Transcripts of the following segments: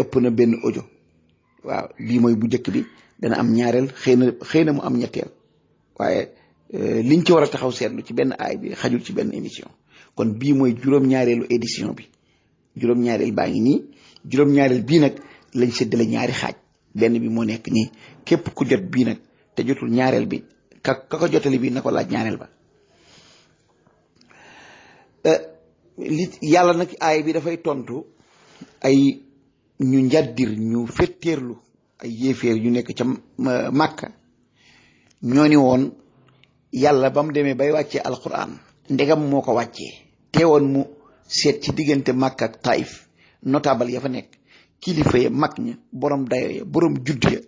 ëpp na benn audio waaw bii mooy bu njëkk bi dana am ñaareel xëy na xëy na mu am ñetteel waaye euh, liñ ci war a taxaw seetlu ci benn aay bi xajul ci benn émission kon bii mooy juróom-ñaareelu édition bi juróom-ñaareel baa ngi nii juróom-ñaareel bii nag lañ séddale ñaari xaaj benn bi moo nekk nii képp ku jot bii nag te jotul ñaareel bi ka ka ko jotali bi na ko laaj ñaareel ba eh, li yàlla nag aay bi dafay tontu ay ñu njaddir ñu fetteerlu ay yéeféer yu nekk ca màkka ñoo ni woon yàlla ba mu demee bay wàccee alquran ndegam moo ko wàccee teewoon mu seet ci diggante màkka ak taif notable ya fa nekk kilifa ya mag ña borom dayo ya borom judd ya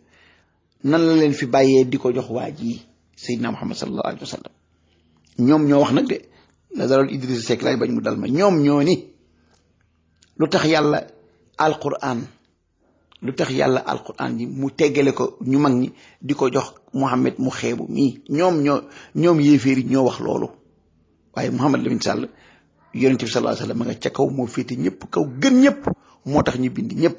nan la leen fi bàyyee di ko jox waa ji Seydina Muhammad sallallahu alayhi wa sallam ñoom ñoo wax nag de la daloon Idrissa Seck laay bañ mu dal ma ñoom ñoo ni lu tax yàlla alquran lu tax yàlla alquran ji mu teggale ko ñu mag ñi di ko jox Muhammad mu xeebu mii ñoom ñoo ñoom yéeféer yi ñoo wax loolu waaye Muhammad Lamine Sall yonent bi sallallahu alayhi wa sallam ma nga ca kaw moo féete ñëpp kaw gën ñëpp moo tax ñu bind ñëpp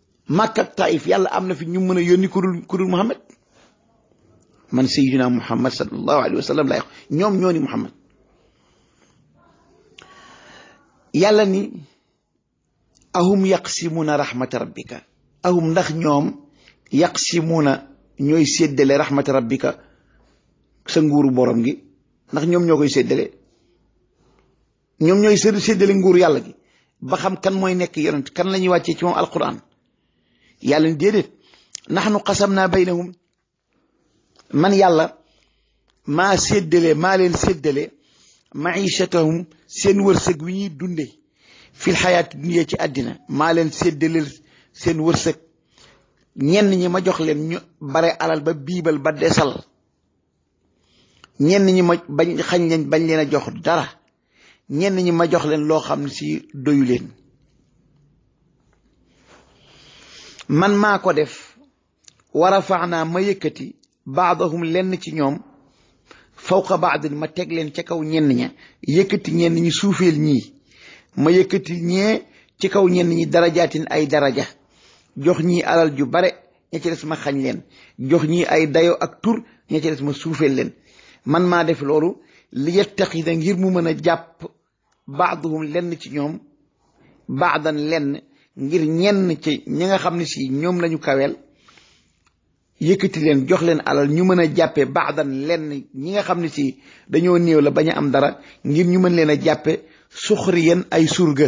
Makka ak Taif yàlla am na fi ñu mën a yónni ku dul ku dul Muhammad man sayyidina Muhammad sallallahu alayhi wa sallam laa ñoom ñoo ni Muhammad yàlla ni ahum yaqsimuuna rahmata rabbika ahum ndax ñoom yaqsimuuna ñooy séddale rahmata rabbika sa nguuru borom gi ndax ñoom ñoo koy séddale ñoom ñooy sédd séddale nguur yàlla gi ba xam kan mooy nekk yonent kan la ñuy wàccee ci moom alquran yàlla ni déedéet naxnu xasam naa baynahum man yàlla maa séddale maa leen séddale maichatahum seen wërsëg wi ñuy dunde fil xayaati dunya ci àddina maa leen séddale seen wërsëg ñenn ñi ma jox leen ñu bare alal ba biibal ba desal ñenn ñi ma bañ xañ leen bañ leen a jox dara ñenn ñi ma jox leen loo xam ne si doyu leen man maa ko def wa rafaanaa ma yëkkati baadahum lenn ci ñoom fawqa baadin ma teg leen ca kaw ñenn ña yëkkati ñenn ñi suufeel ñii ma yëkkati ñee ci kaw ñenn ñi darajaatin ay daraja jox ñii alal ju bare ña ci des ma xañ leen jox ñi ay dayo ak tur ña ci des ma suufeel leen man maa def loolu li yattaxida ngir mu mën a jàpp baaduhum lenn ci ñoom baadan lenn ngir ñenn ci ñi nga xam ne si ñoom lañu kaweel yëkkati leen jox leen alal ñu mën a jàppe baadan lenn ñi nga xam ne si dañoo néew la bañ a am dara ngir ñu mën leen a jàppe suxriyan ay surga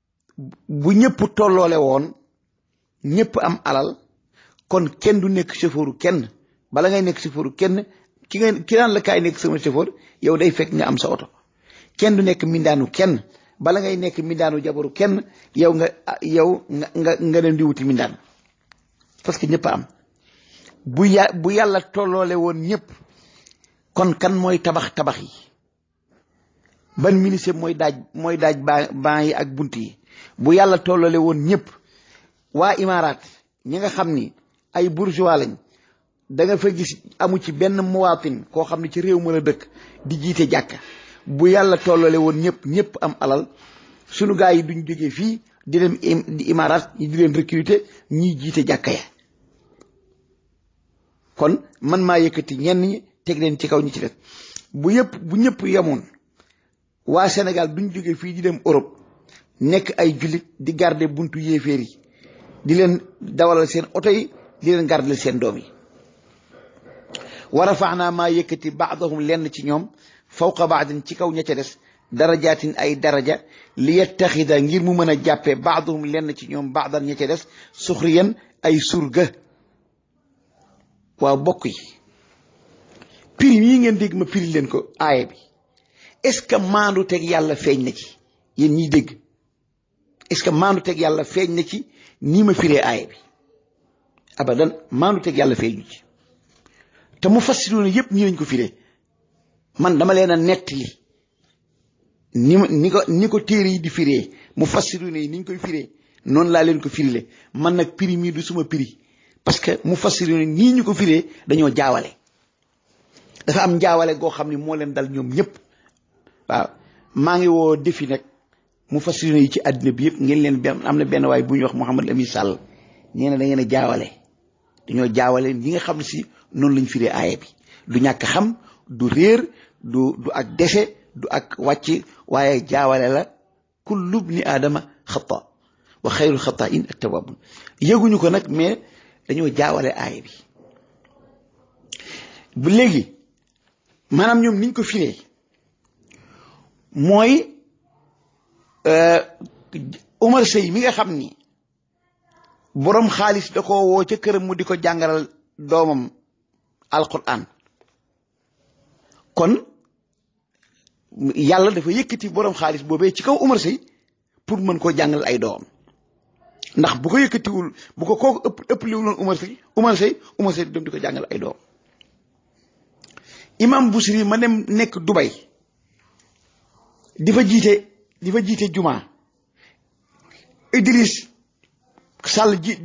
bu ñëpp tolloole woon ñëpp am alal kon kenn du nekk chauffeuru kenn bala ngay nekk chauffeuru kenn ki nga ki daan la kaay nekk sama chauffeur yow day fekk nga am sa oto kenn du nekk mindaanu kenn bala ngay nekk mindaanu jabaru kenn yow nga yow nga nga nga dem di wuti mindaan parce que ñëpp am bu ya bu yàlla tolloole woon ñëpp kon kan mooy tabax tabax yi ban ministre mooy daaj mooy daaj ban yi ak bunt yi bu yàlla tollale woon ñëpp waa imaaraat ñi nga xam ni ay bourgeois lañ da nga fa gis amu ci benn muwaatin koo xam ne ci réew ma la dëkk di jiite jàkka bu yàlla tollale woon ñëpp ñëpp am alal sunu gaa yi duñ jógee fii di dem di imaaraat di leen recruter ñiy jiite jàkka ya kon man maa yëkkati ñenn ñi teg leen ci kaw ñi ci def bu yëpp bu ñëpp yemoon waa Sénégal duñ jógee fii di dem Europe nekk ay jullit di garder buntu yéeféer yi di leen dawalal seen oto yi di leen garder seen doom yi wa rafaanaa maa yëkkati baadahum lenn ci ñoom fawqa baadin ci kaw ña ca des darajaatin ay daraja li yettaxida ngir mu mën a jàppee baaduhum lenn ci ñoom baadan ña ca des suxriyan ay surga waaw bokk yi prix yi ngeen dégg ma prix leen ko aaya bi est-ce que maandu teg yàlla feeñ na ci yéen ñiy dégg est-ce que maandu teg yàlla feeñ na ci nii ma firee aaya bi abadan maandu teg yàlla feeñu ci te mu fassiroon yëpp nii lañ ko firee man dama leen a nettali ni ma ni ko ni ko téere yi di firee mu fassiru ne ni ñu koy firee noonu laa leen ko firile man nag prix mii du suma prix parce que mu fassiru ne nii ñu ko firee dañoo jaawale dafa am jaawale goo xam ne moo leen dal ñoom ñëpp waaw maa ngi woo defi nag mu fas yi ci àddina bi yëpp ngeen leen benn am na benn waay bu ñuy wax Mouhamed Lamine Sall nee na da ngeen a jaawale dañoo jaawale ñi nga xam ne si noonu lañ firee aaya bi du ñàkk xam du réer du du ak dese du ak wàcc waaye jaawale la kullu bni aadama xata wa xayrul xata in at tawabun yëguñu ko nag mais dañoo jaawale aaya bi bu léegi maanaam ñoom niñ ko firee mooy euh, Umar Sey mi nga xam ni boroom xaalis da ko woo ca këram mu di ko jàngalal doomam alquran kon yàlla dafa yëkkati boroom xaalis boobee ci kaw Umar Sey pour mën koo jàngal ay doom ndax bu ko yëkkatiwul bu ko kooku ëpp ëpp liwuloon Umar Sey Umar Sey Umar Sey dem di ko jàngal ay doom imam Busiri ma dem nekk Dubai di fa jiite di fa jiite jumaa Idriss Sall ji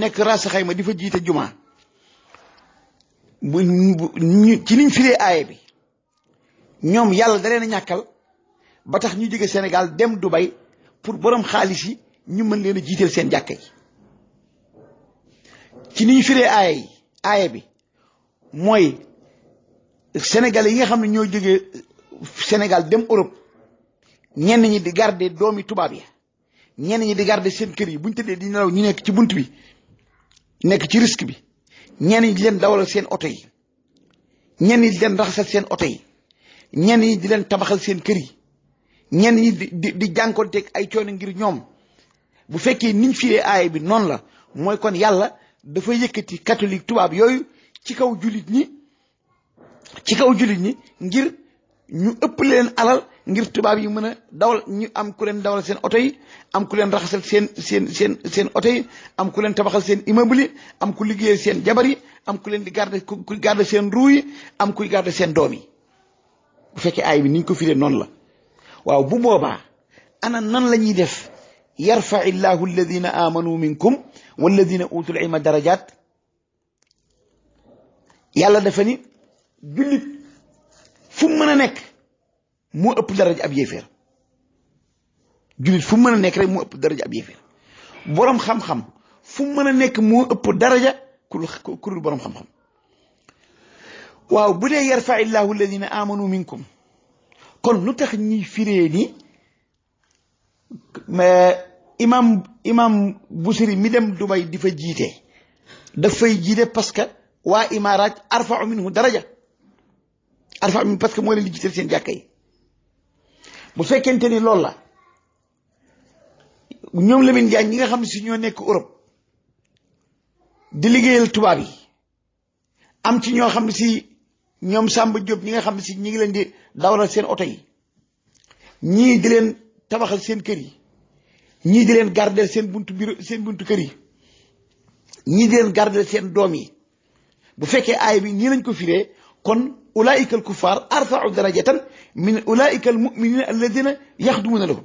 nekk Ras Xayma di fa jiite jumaa bu ci niñ firee aaye bi ñoom yàlla da leen ñàkkal ba tax ñu jóge Sénégal dem du bay pour borom xaalis yi ñu mën leen a jiiteel seen jàkka yi ci ni ñu firee aaya yi aaya bi mooy sénégalais yi nga xam ne ñoo jógee Sénégal dem Europe ñenn ñi di garder doomi tubaab yi ñenn ñi di garder seen kër yi buñ tëddee di nelaw ñu nekk ci bunt bi nekk ci risque bi ñenn ñi di leen dawalal seen oto yi ñenn ñi di leen raxasal seen oto yi ñenn ñi di leen tabaxal seen kër yi ñenn ñi di di di jànkoonteeg ay coono ngir ñoom bu fekkee niñ firee aaya bi noonu la mooy kon yàlla dafa yëkkati catholique tubaab yooyu ci kaw jullit ñi ci kaw jullit ñi ngir ñu ëpp leen alal ngir tubaab yi mën a dawal ñu am ku leen dawal seen oto yi am ku leen raxasal seen seen seen seen oto yi am ku leen tabaxal seen immeuble yi am ku liggéeyal seen jabar yi am ku leen di garder ku garder seen ruu yi am kuy garder seen doom yi bu fekkee aay bi niñ ko firee noonu la waaw bu boobaa ana nan la ñuy def yarfa illahu alladina amanu minkum walladina utul ilma darajat yàlla dafa ni jullit fu mu mën a nekk moo ëpp daraja ab yéeféer jullit fu mu mën a nekk rek moo ëpp daraja ab yéeféer boroom xam-xam fu mu mën a nekk moo ëpp daraja ku dul ku dul boroom xam-xam waaw bu dee yarfa illahu alladina amanu minkum kon lu tax ñuy firee ni mais imam imam Busiri mi dem Dubai di fa jiite daf fay jiite parce que waa Imaaraat arfau minhu daraja arfau minhu parce que moo leen di jiital seen jàkka yi bu fekkente ni loolu la ñoom Lamine Diagne ñi nga xam ne si ñoo nekk Europe di liggéeyal tubaab yi am ci ñoo xam ne si ñoom Samba Diop ñi nga xam ne si ñi ngi leen di dawalal seen oto yi ñii di leen tabaxal seen kër yi ñii di leen garder seen buntu bureau seen buntu kër yi ñii di leen garder seen doom yi bu fekkee aay bi ñii lañ ko firee kon ulaika al kuffar arfau darajatan min ulaika al muminina alladina yaxdumuna lahum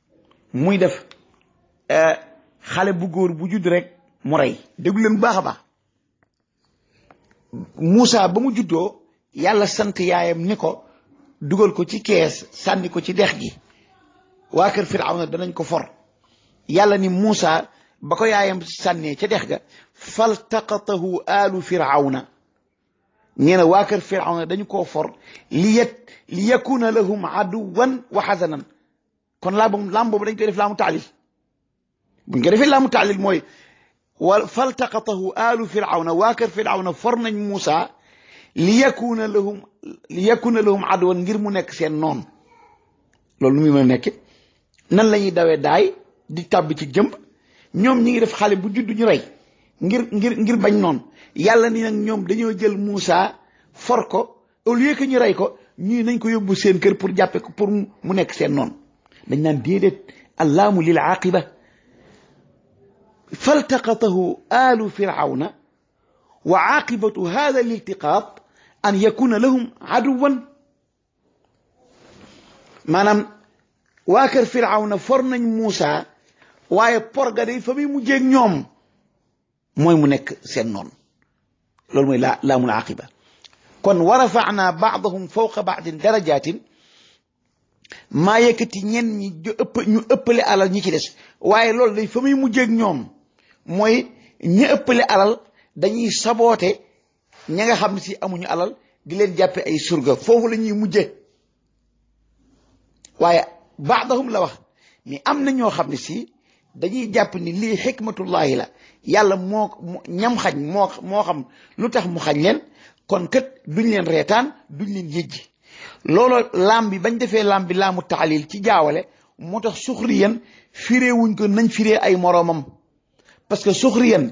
muy def eh, xale bu góor bu judd rek mu rey déglu leen bu baax a baax Moussa ba mu juddoo yàlla sant yaayam ni ko dugal ko ci kees sànni ko ci dex gi waa kër Firawna danañ ko for yàlla ni Moussa ba ko yaayam sànnee ca dex ga faltaqatahu alu Firawna nee na waa kër Firawna dañu koo for li yet li yakuna lahum aduwan wa xasanan kon laam boobu laam boobu dañ koy def laamu taalil buñ ko defee laamu taalil mooy wal faltaqatahu alu firawna waa kër firawna for nañ Moussa li yakuna lahum li yakuna lahum adwan ngir mu nekk seen noon loolu nu muy mën a nekke nan la ñuy dawee daay di tàbbi ci jëmb ñoom ñi ngi def xale bu juddu ñu rey ngir ngir ngir bañ noonu yàlla ni nag ñoom dañoo jël Moussa for ko au lieu que ñu rey ko ñii nañ ko yóbbu seen kër pour jàppe ko pour mu nekk seen noon dañ naan déedéet allaamu lil aqiba faltaqatahu alu firawna wa aqibatu hada al iltiqaat an yakuna lahum aduwan maanaam waa kër firawna for nañ Muusa waaye por ga day fa muy mujjeeg ñoom mooy mu nekk seen noon loolu mooy laa laamul aqiba kon wa rafaana baadahum fawqa baadin darajaatin maa yëkkati ñenn ñi ñu ëpp ñu ëppale alal ñi ci des waaye loolu day fa muy mujjee ak ñoom mooy ñi ëppale alal dañuy saboote ña nga xam ne si amuñu alal di leen jàppe ay surga foofu la ñuy mujje waaye baadahum la wax ni am na ñoo xam ne si dañuy jàpp ni lii xikmatullahi la yàlla moo ñam xañ moo moo xam lu tax mu xañ leen kon kët duñ leen reetaan duñ leen yëjji loolu laam bi bañ defee laam bi laamu taalil ci jaawale moo tax suxriyan firee wuñ ko nañ firee ay moroomam parce que suxriyan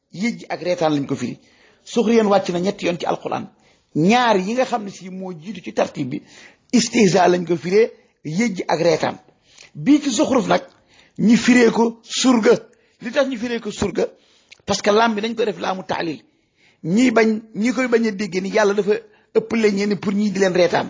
yëj ak reetaan lañ ko firi suxriyan wàcc na ñetti yoon ci alquran ñaar yi nga xam ne si moo jiitu ci tartib bi istihza lañ ko firee yëj ak reetaan bii ci zuxruf nag ñi firee ko surga li tax ñu firee ko surga parce que lam bi dañ ko def laamu taalil ñii bañ ñi koy bañ a dégg ni yàlla dafa ëpp leen ñenn pour ñii di leen reetaan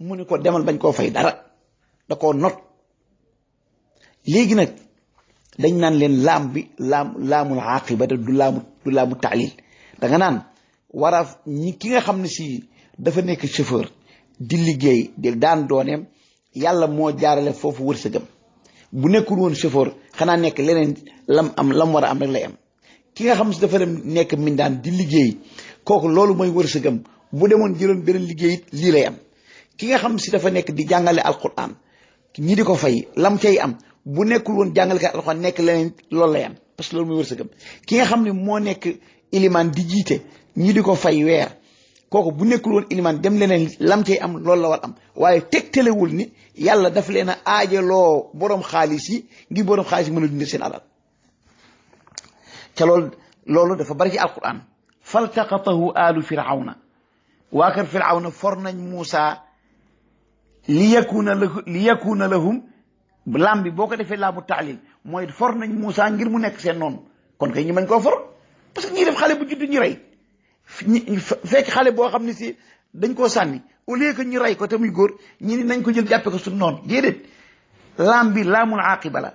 mu ni ko demal bañ koo fay dara da koo not léegi nag dañ naan leen laam bi laam laamul aqiba du laamu du laamu taalil da nga naan war a ñi ki nga xam ne si dafa nekk chauffeur di liggéey di daan dooneem yàlla moo jaarale foofu wërsëgam bu nekkul woon chauffeur xanaa nekk leneen lam am lam war a am rek lay am ki nga xam si dafa dem nekk mindaan di liggéey kooku loolu mooy wërsëgam bu demoon jëloon beneen liggéey it lii lay am ki nga xam si dafa nekk di jàngale alquran ñi di ko fay lam cay am bu nekkul woon jàngalekat alquran nekk leneen loolu lay am parce que loolu mooy wërsëgam ki nga xam ne moo nekk ilimaan di jiite ñi di ko fay weer kooku bu nekkul woon ilimaan dem leneen lam cay am loolu la war am waaye tegtalewul ni yàlla daf leen a aajaloo borom xaalis yi ngir borom xaalis yi mën a dundee seen alal. ca loolu loolu dafa bari ci alquran faltaqatahu alu firawna waa kër firawna for nañ Muusa li yakuna la li yakuna lahum lam bi boo ko defee laamu taalil mooy for nañ Muusa ngir mu nekk seen noonu kon kay ñi mañ koo for parce que ñii def xale bu juddu ñu rey fekk xale boo xam ne si dañ koo sànni au lieu que ñu rey ko te muy góor ñi ni nañ ko jël jàppe ko suñu noonu déedéet laam bi laamul aaqiba la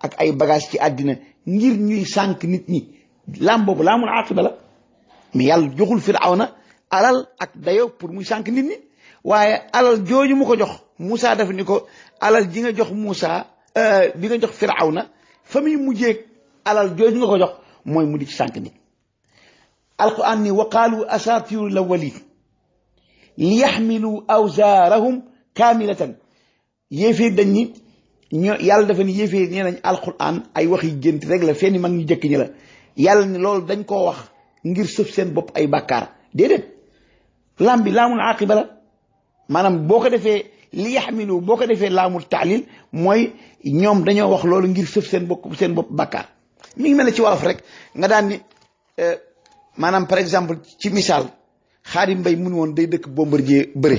ak ay bagage ci àddina ngir ñuy sànq nit ñi laam boobu laamul aqiba la mais yàlla joxul firawna alal ak dayo pour muy sànq nit ñi waaye alal jooju mu ko jox Moussa daf ni ko alal ji nga jox Moussa bi nga jox firawna fa muy mujjeeg alal jooju nga ko jox mooy mu di ci sànq nit alquran ni wa qaalu asaatiru lawalin li yaxmilu awsaarahum kaamilatan yéeféer dañ ni ñoo yàlla dafa ni yéeféer nee nañ alquran ay wax yi gént rek la seeni mag ñu jëkk ñi la yàlla ni loolu dañ koo wax ngir sëf seen bopp ay bàkkaar déedéet laam bi laamul aqiba la maanaam boo ko defee li yaxmilu boo ko defee laamul taalil mooy ñoom dañoo wax loolu ngir sëf seen bopp seen bopp bàkkaar mi ngi mel ne ci wolof rek nga daan ni euh, maanaam par exemple ci misaal Xaadim Mbay mun woon day dëkk Bombardier bëre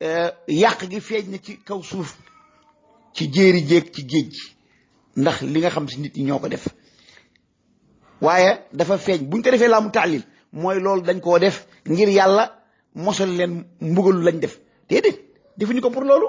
eh, yàq gi feeñ na ci kaw suuf ci jéeri jéeg ci géej gi ndax li nga xam si nit ñi ñoo ko def waaye dafa feeñ buñ ko defee laa mu taalil mooy loolu dañ koo def ngir yàlla mosal leen mbugalu lañ def déedéet defuñu ko pour loolu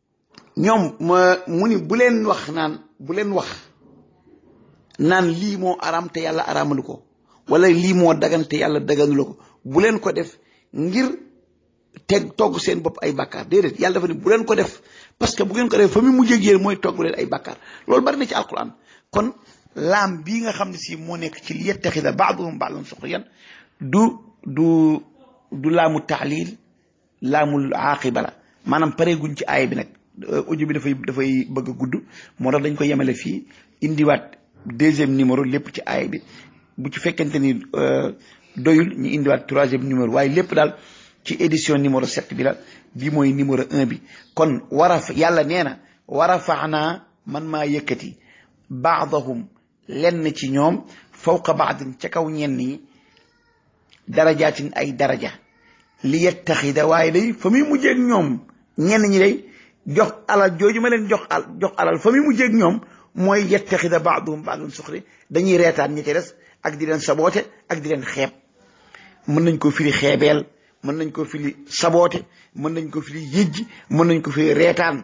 ñoom ma mu ni bu leen wax naan bu leen wax naan lii moo araam te yàlla araamalu ko wala lii moo dagan te yàlla daganalu ko bu leen ko def ngir teg togg seen bopp ay bàkkaar déedéet yàlla dafa ne bu leen ko def parce que bu ngeen ko def fa mu mujj ak yéen mooy togg leen ay bàkkaar loolu bari na ci alquran kon laam bii nga xam ne si moo nekk ci li yettaxida baaduhum baadan suxriyan du du du laamu taalil laamul aaqiba la maanaam pareeguñ ci aay bi nag euh, audio bi dafay dafay bëgg a gudd moo tax dañ ko yemale fii indiwaat deuxième numéro lépp ci aay bi bu ci fekkente ni euh, doyul ñu indiwaat troisième numéro waaye lépp daal ci édition numéro sept bi la bi mooy numéro un bi kon war a yàlla nee na war a faanaa man maa yëkkati baadahum lenn ci ñoom fawqa baadin ca kaw ñenn ñi darajaatin ay daraja li yettaxida waaye day fa muy mujjeeg ñoom ñenn ñi day jox alal jooju ma leen jox al jox alal fa muy mujjeeg ñoom mooy yettaxida baaduhum baadun suxri dañuy reetaan ñi ci des ak di leen saboote ak di leen xeeb mën nañ ko firi xeebeel mën nañ ko firi saboote mën nañ ko firi yëjj mën nañ ko firi reetaan